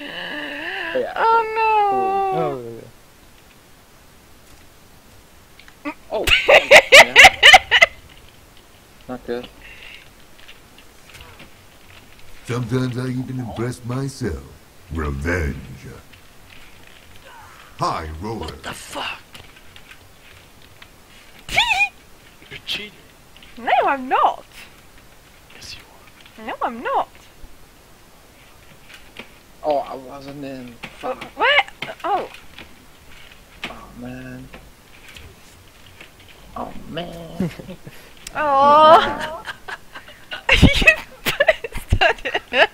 Yeah. Oh no! Oh. Oh. yeah. Oh. Not good. Sometimes I even impress myself. Revenge. High roller. What the fuck? You're cheating. no, I'm not. Yes, you are. No, I'm not. Oh, I wasn't in. Fuck. Where? Oh, Oh man. Oh man. oh! you bastard!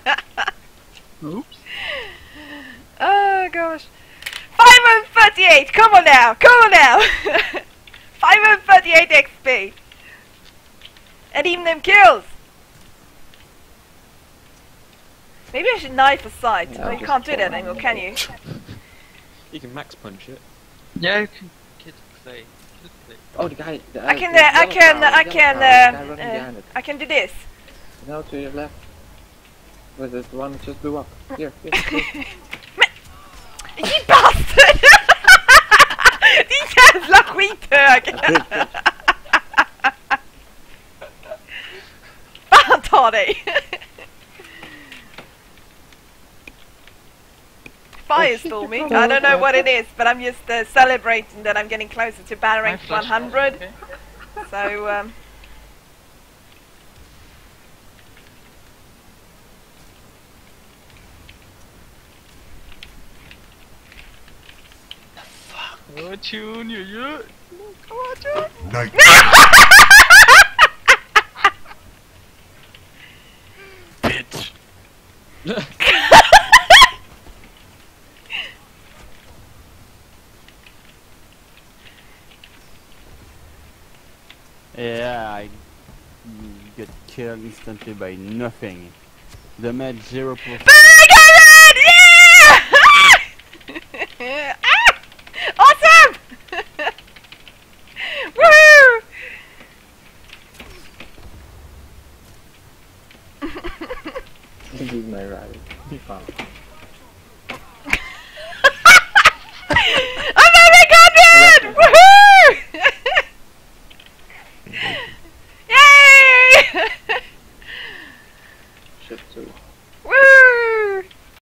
Oops. oh gosh. 538! Come on now! Come on now! 538 XP! And even them kills! Maybe I should knife aside. Yeah, oh, you can't do that anymore, can you? You can max punch it. Yeah, you can get play. Oh, the guy. The, I can, the uh, I can, tower, I can, yellow tower, the guy uh, uh. I can do this. No, to your left. With the one that just blew up. Here, here, here. You bastard! Din jävla skithög! Firestorming? shit, I don't know what it is, but I'm just uh, celebrating that I'm getting closer to battle rank 100. okay? So, um, Oh, tune, you, you. Night. Bitch. Yeah, I get killed instantly by nothing. Damage 0%. I got red! Yeah! ah! Awesome! Woo! This is my ride. Wow.